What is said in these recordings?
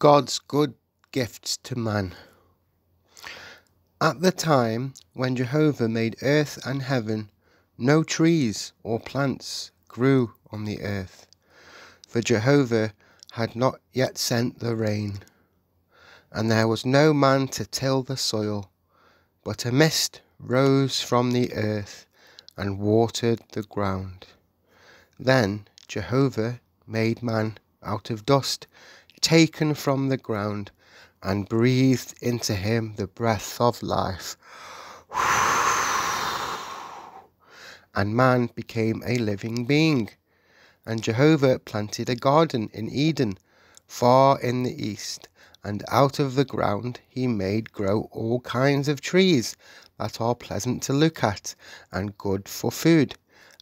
God's good gifts to man. At the time when Jehovah made earth and heaven, no trees or plants grew on the earth, for Jehovah had not yet sent the rain, and there was no man to till the soil, but a mist rose from the earth and watered the ground. Then Jehovah made man out of dust taken from the ground and breathed into him the breath of life. And man became a living being. And Jehovah planted a garden in Eden, far in the east, and out of the ground he made grow all kinds of trees that are pleasant to look at and good for food,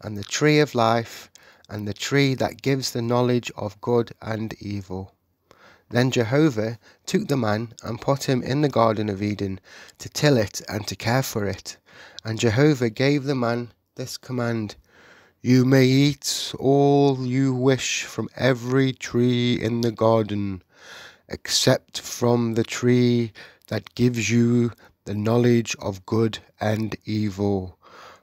and the tree of life, and the tree that gives the knowledge of good and evil. Then Jehovah took the man and put him in the Garden of Eden to till it and to care for it. And Jehovah gave the man this command You may eat all you wish from every tree in the garden, except from the tree that gives you the knowledge of good and evil.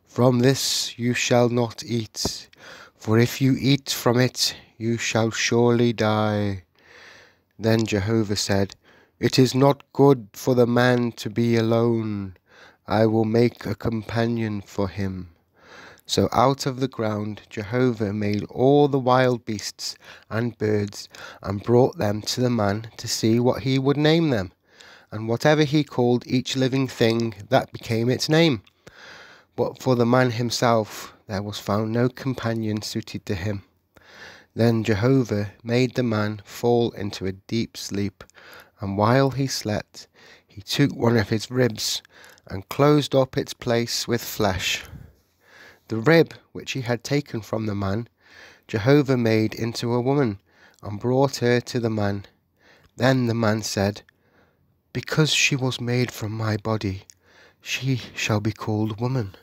From this you shall not eat, for if you eat from it, you shall surely die. Then Jehovah said, It is not good for the man to be alone. I will make a companion for him. So out of the ground Jehovah made all the wild beasts and birds, and brought them to the man to see what he would name them. And whatever he called each living thing, that became its name. But for the man himself there was found no companion suited to him. Then Jehovah made the man fall into a deep sleep, and while he slept, he took one of his ribs and closed up its place with flesh. The rib which he had taken from the man, Jehovah made into a woman and brought her to the man. Then the man said, Because she was made from my body, she shall be called woman